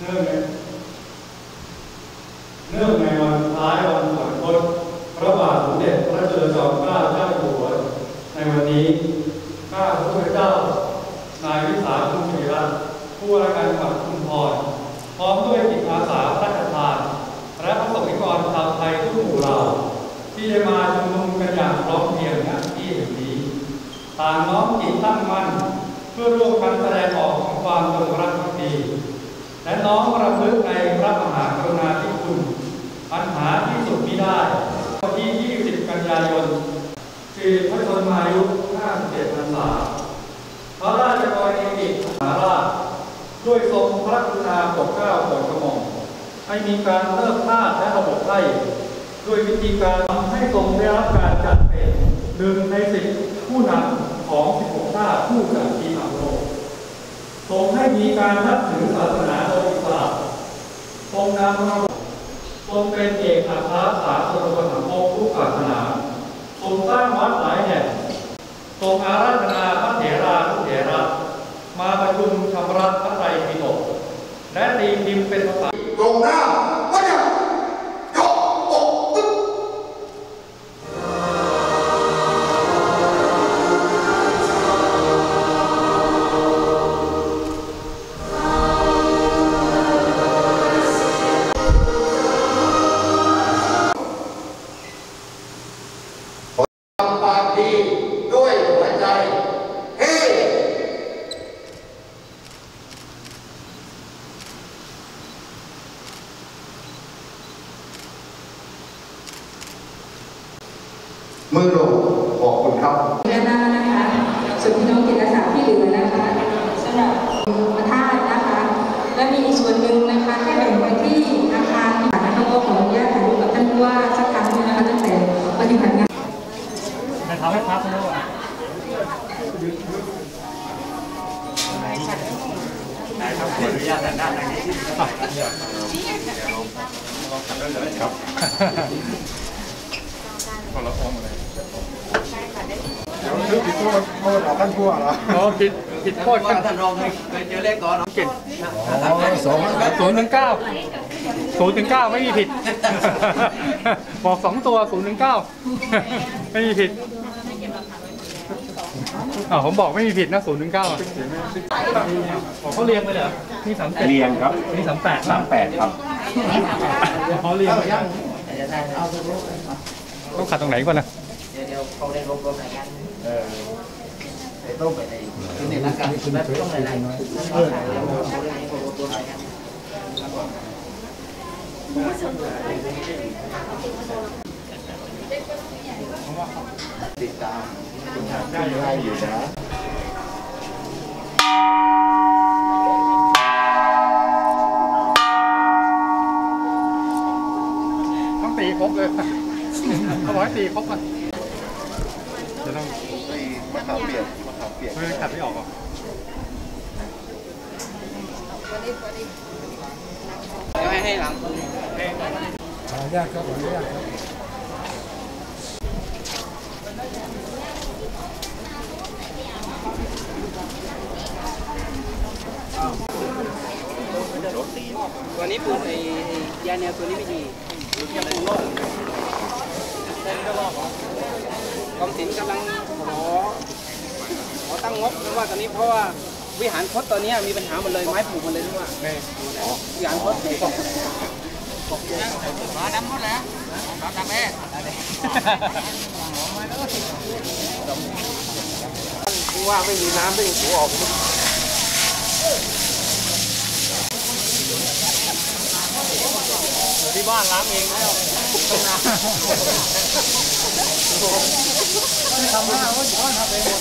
เนื่องในวันคล้ายวันสวรรคตพระบาทสมเด็จพระจุลจอมเกล้าเจ้าอยู่หัวในวันนี้ข้าพระพุทธเจ้า นายวิสาคุณศรีรัตน์ผู้ว่าการจังหวัดชุมพรพร้อมด้วยจิตอาสาพระราชทานและประสบนิกรชาวไทยทุกหมู่เหล่าที่ได้มาชุมนุมกันอย่างพร้อมเพรียงณที่แห่งนี้ต่างน้อมจิตตั้งมั่น เพื่อร่วมกันแสดงออกของความจงรักภักดี และน้อมรำลึกในพระมหากรุณาธิคุณปัญหาที่สุดมิได้วันที่ 20 กันยายนคือพระชนมายุ 57พรรษาพระราชกรณียกิจมหาราชด้วยทรงพระกรุณาโปรดเกล้าโปรดกระหม่อมให้มีการเลิกทาสและระบบไพ่ด้วยวิธีการทำให้ทรงได้รับการจัดเป็นหนึ่งในสิบผู้นำของ 16 ชาติผู้กับทีม ทรงให้มีการนับถือศาสนาโดยอิสระทรงนำระบบทรงเป็นเอกอัครสาสนคนสังคมทุกศาสนาทรงสร้างวัดหลายแห่งทรงอาราธนาพระเถราทุกเถระมาประชุมชำระพระไตรปิฎกและตีพิมพ์เป็นภาษาตรงหน้า มือลงขอบคุณครับด้านหน้านะคะส่วนพี่น้องจิตอาสาที่เหลือนะคะสำหรับพระธาตุนะคะ และมีอีกส่วนหนึ่งนะคะให้แบ่งไปที่อาคารนะคะก็ขออนุญาตถ่ายรูปกับท่านผู้ว่าสักครั้งหนึงนะคะตั้งแต่ปฏิบัติงานในทำให้พักนะว่า คือผิดโทษโทษของท่านผู้ว่าเหรออ๋อผิดผิดโทษท่านรองเคยเคยเจอเลขก่อนเนาะเก่งสองศูนย์ถึงเก้าศูนย์ถึงเก้าไม่มีผิด บอกสองตัวศูนย์ถึงเก้าไม่มีผิดอ่าผมบอกไม่มีผิดนะศูนย์ถึงเก้าเขาเรียงไปเลยเหรอนี่สามเจ็ดเรียงครับนี่สามแปดสามแปดครับเขาเรียงไปยังต้องขัดตรงไหนก่อนนะ màu đen gồm gồm để tôm vậy này cái này nó cầm nó này này nó là màu đen gồm gồm này anh Tiết tạm, chúng ta มะขามเปียกมะขามเปียกไม่ขัดไม่ออกอะเดี๋ยวให้ให้หลังขออนุญาตครับขออนุญาตครับตัวนี้ปูไอ้ยาแนวตัวนี้ไม่ดีแค่ปูโลกกองสินกำลังขอขอ ตั้งงบหรือว่าตอนนี้เพราะว่าวิหารคดตอนนี้มีปัญหาหมดเลยไม้ผูกหมดเลยหรือว่าวิหารคดผูกมาดำหมดแล้วมาดำเองว่าไม่มีน้ำไม่มีผูออกที่บ้านล้างเองไม่เอาตรงน้ำทำาน้าก็อยู่บ้านทำเองหมด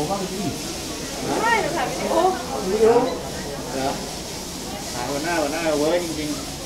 วบ้างดิถ่ายวันหน้าวันหน้าเว้ยจริงๆ